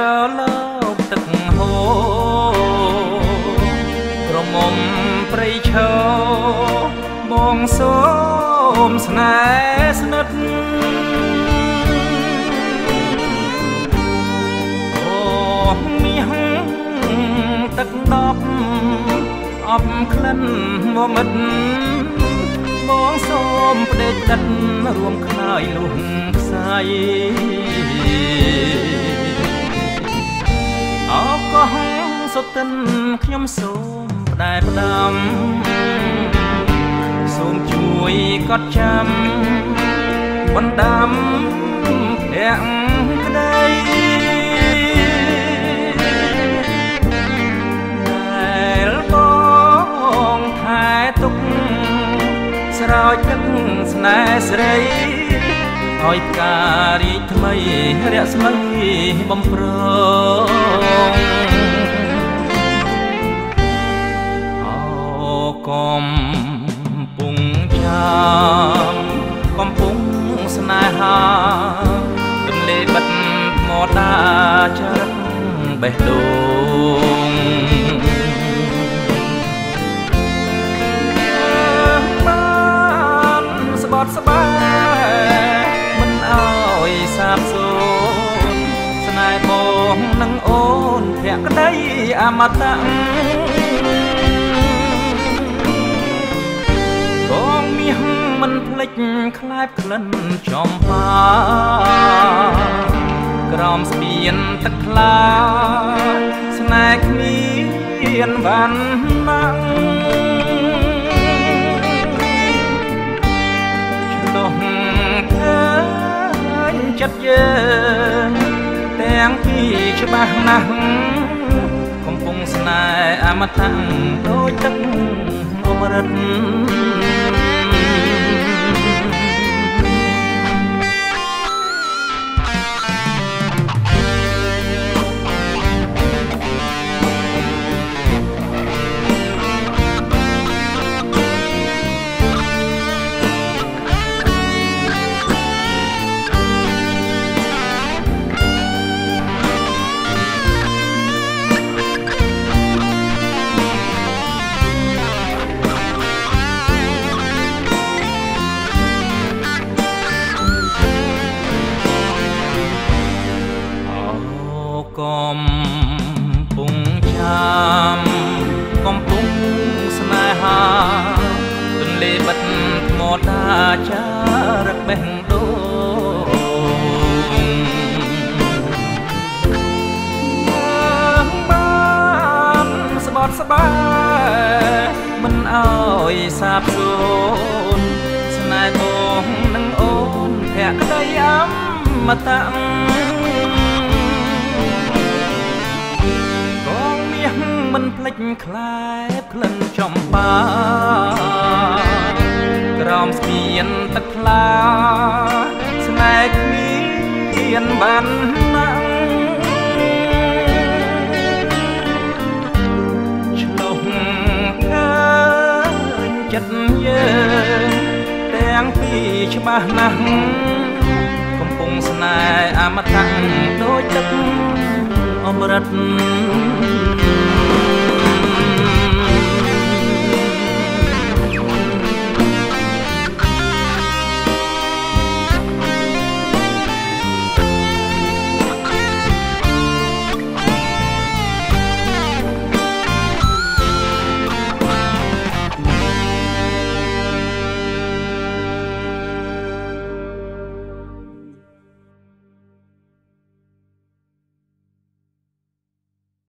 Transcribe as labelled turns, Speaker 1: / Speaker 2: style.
Speaker 1: រលោកទឹកហូរក្រមុំព្រៃឈរ បងសូមស្នេហ៍ស្និទ្ធអូមាសទឹកដប់អប់ក្លិនមកមិត្តបងសូមផ្ដេកទឹករួមខ្លាយលុះខ្សែអោកោះសុទិនខ្ញុំសូមផ្ដែផ្ដាំ សូមជួយកត់ចាំបណ្ដាំភ័ក្រក្ដីដែលបងថែទុកស្រោចទឹកស្នេហ៍ស្រីឲ្យផ្ការីកថ្មីរស្មីបំប្រងអោកំ ចរិតបេះដូងបានស្បត់ស្បាយមិនអើយសាបសូន្យស្នេហ៍បងនឹងអូនភក្តីអមតៈកងមាសមិនភ្លេចខ្លែបក្លិនចំបា ក្រោមស្ពានទឹកថ្លាស្នេហ៍គ្មានវណ្ណាឆ្លោះឃើញចិត្តយើងទាំងពីរច្បាស់ណាស់កំពុងស្នេហ៍អមតៈដូចទឹកអមរិត កំពុងចាំកំពុងស្នេហាទន្លេបិទថ្មតាចារឹកបេះដូងបានស្បត់ស្បាយមិនអើយសាបសូន្យស្នេហ៍បងនឹងអូនភក្តីអមតៈ នភ្លេចខ្លែបក្លិនចំបាក្រោមស្ពានទឹកថ្លាស្នេហ៍គ្មានបានណាំងឆ្លុះឃើញចិត្តយើងទាំងពីរច្បាស់ណាស់កំពុងស្នេហ៍អមតៈដូចទឹកអមរិត